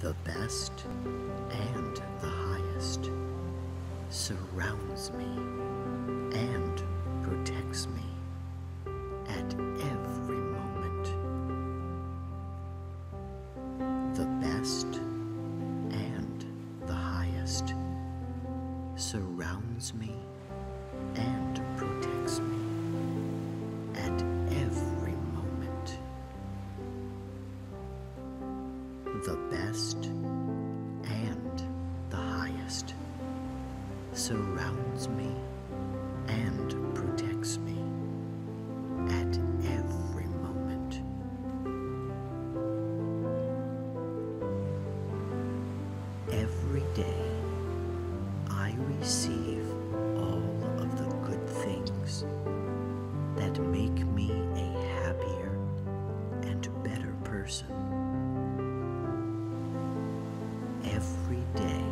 The best and the highest surrounds me and protects me at every moment. The best and the highest surrounds me and The best and the highest surrounds me and protects me at every moment. Every day I receive all of the good things that make me a happier and better person. Every day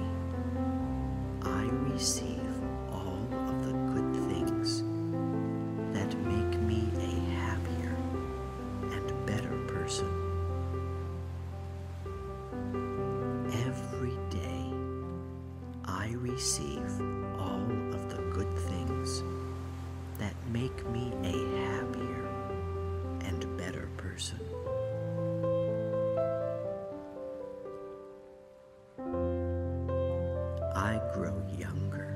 I receive all of the good things that make me a happier and better person. Every day I receive all of the good things that make me a happier and better person. I grow younger.